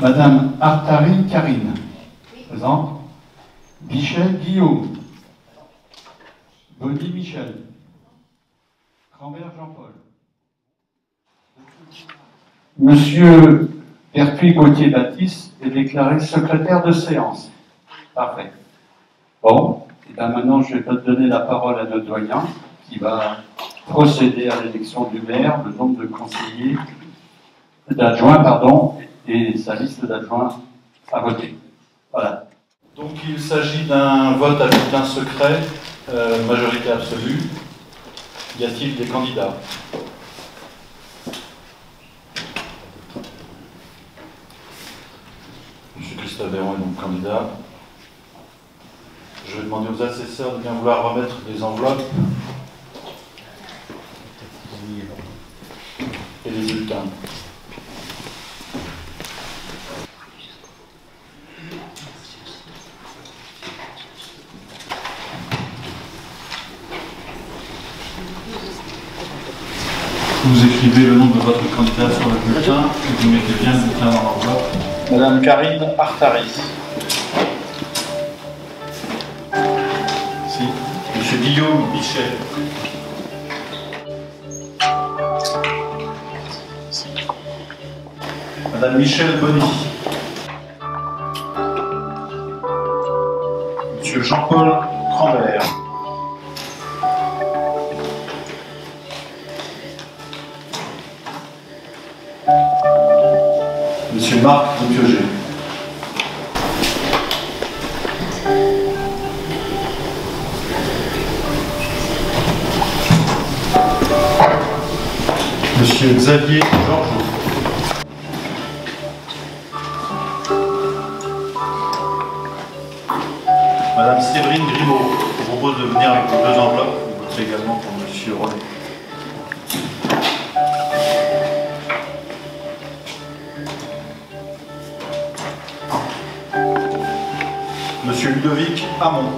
Madame Artari Karine. Présente. Michel Guillaume. Bonny Michel. Rambert Jean-Paul. Monsieur Pertuis Gauthier Baptiste est déclaré secrétaire de séance. Parfait. Bon, et bien maintenant je vais donner la parole à notre doyen qui va procéder à l'élection du maire, le nombre de conseillers, d'adjoints, pardon, et sa liste d'adjoints à voter. Voilà. Donc il s'agit d'un vote à bulletin secret, euh, majorité absolue. Y a-t-il des candidats? Est donc candidat. Je vais demander aux assesseurs de bien vouloir remettre des enveloppes et les bulletins. Vous écrivez le nom de votre candidat sur le bulletin et vous mettez bien le bulletin dans l'enveloppe. Madame Karine Artari. Si. Monsieur Guillaume Michel. Madame Michel Bonny. Monsieur Jean-Paul Crambert. Monsieur Marc de Pioget. Monsieur Xavier Georges. Madame Séverine Grimaud, je vous propose de venir avec vos deux enveloppes. Également pour Monsieur René. Ludovic Hamon.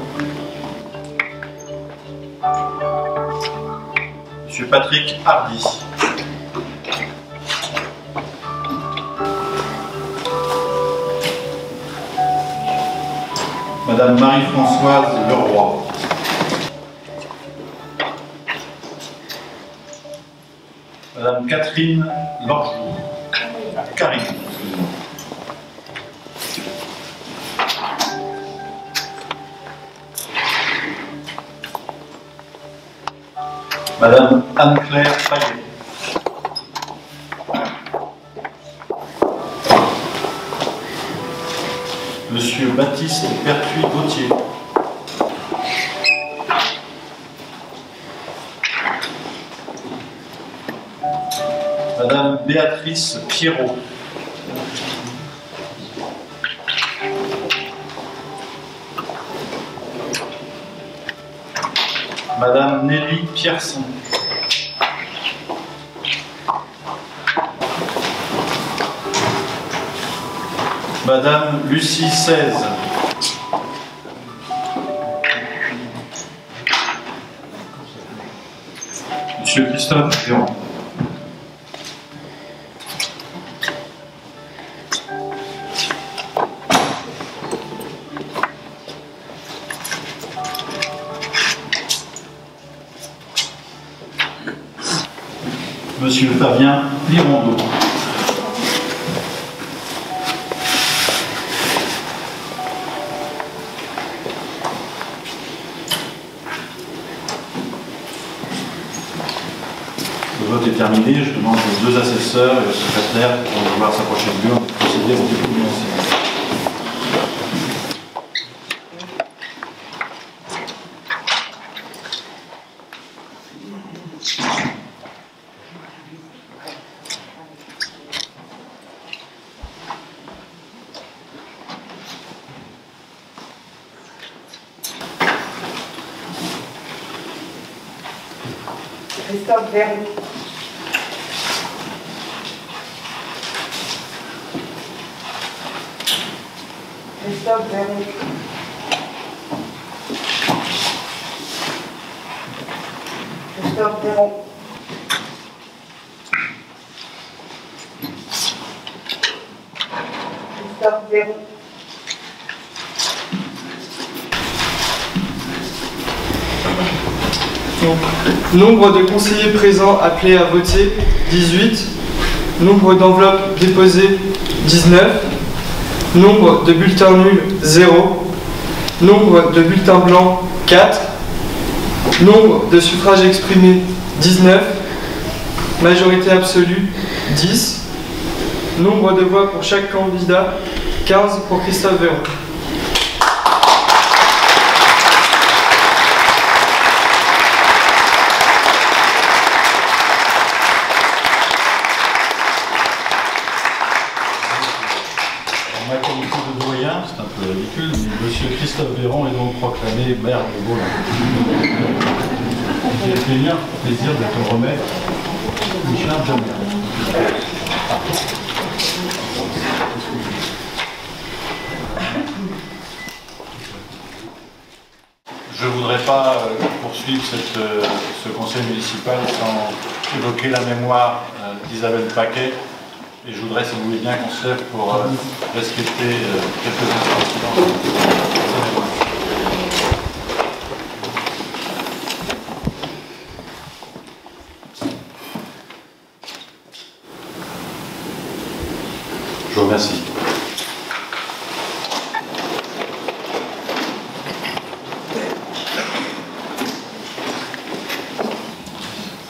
Monsieur Patrick Hardy. Madame Marie-Françoise Leroy. Madame Catherine Lorjou. Karine. Madame Anne-Claire Payet. Monsieur Baptiste Pertuis Gauthier. Madame Béatrice Pierrot. Madame Nelly Pierson. Madame Lucie Seize. Monsieur Christophe Véron. Monsieur Fabien Lirondeau. Le vote est terminé. Je demande aux deux assesseurs et au secrétaire vont vouloir s'approcher de lui de procéder au dépouillement en silence. Christophe Vernou. Christophe Véron. Christophe Véron. Christophe Véron. Nombre de conseillers présents appelés à voter, 18. Nombre d'enveloppes déposées, 19. Nombre de bulletins nuls, 0. Nombre de bulletins blancs, 4. Nombre de suffrages exprimés, 19. Majorité absolue, 10. Nombre de voix pour chaque candidat, 15 pour Christophe Véron. Ma qualité de doyen, c'est un peu ridicule, mais Monsieur Christophe Véran est donc proclamé maire de Beaune. J'ai le plaisir, de te remettre de maire. Je ne voudrais pas euh, poursuivre euh, ce conseil municipal sans évoquer la mémoire euh, d'Isabelle Paquet. Et je voudrais, si vous voulez bien, qu'on se lève pour euh, respecter euh, quelques instants. Je vous remercie.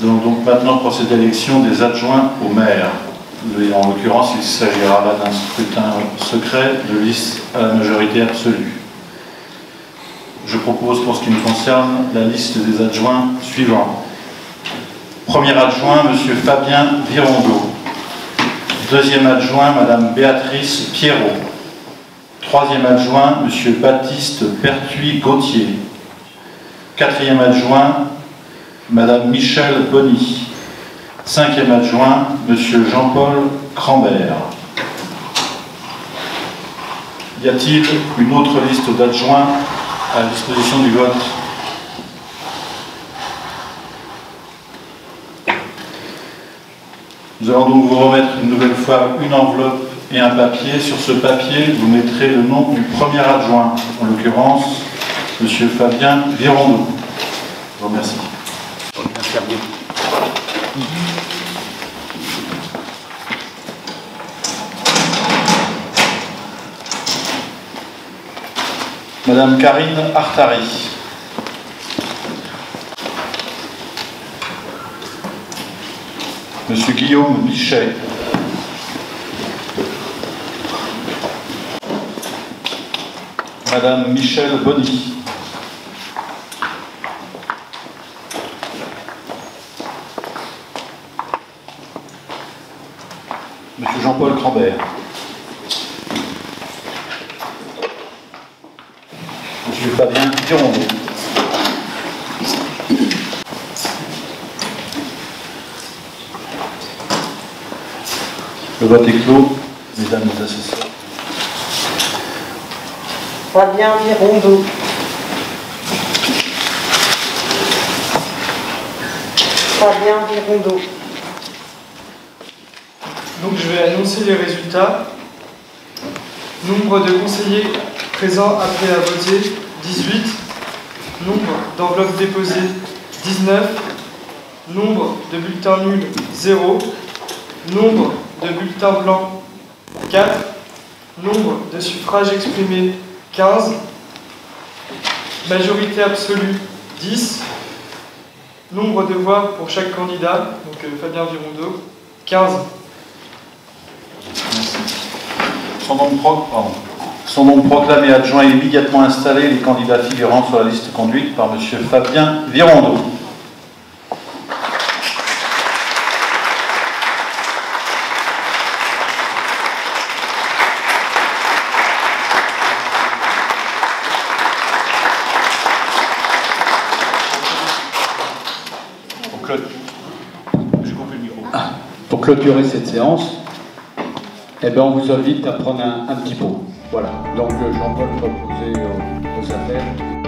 Nous allons donc maintenant procéder à l'élection des adjoints au maire. Et en l'occurrence, il s'agira là d'un scrutin secret de liste à la majorité absolue. Je propose pour ce qui me concerne la liste des adjoints suivants. Premier adjoint, M. Fabien Virondeau. Deuxième adjoint, Mme Béatrice Pierrot. Troisième adjoint, M. Baptiste Pertuis-Gauthier. Quatrième adjoint, Madame Michèle Bonny. Cinquième adjoint, Monsieur Jean-Paul Crambert. Y a-t-il une autre liste d'adjoints à disposition du vote? Nous allons donc vous remettre une nouvelle fois une enveloppe et un papier. Sur ce papier, vous mettrez le nom du premier adjoint, en l'occurrence, Monsieur Fabien Virondeau. Je vous remercie. Madame Karine Artari. Monsieur Guillaume Bichet. Madame Michèle Bonny. Jean-Paul Crambert. Monsieur Fabien Girondeau. Le vote est clos, mesdames les assesseurs. Fabien Virondeau. Fabien Virondeau. Donc je vais annoncer les résultats. Nombre de conseillers présents appelés à voter, 18. Nombre d'enveloppes déposées, 19. Nombre de bulletins nuls, 0. Nombre de bulletins blancs, 4. Nombre de suffrages exprimés, 15. Majorité absolue, 10. Nombre de voix pour chaque candidat, donc euh, Fabien Virondeau, 15. Sont donc, pro- pardon. Sont donc proclamés adjoints et immédiatement installés les candidats figurant sur la liste conduite par M. Fabien Virondeau. Pour clôturer cette séance, eh ben, on vous invite à prendre un, un petit pot. Voilà, donc euh, Jean-Paul proposait aux euh, affaires.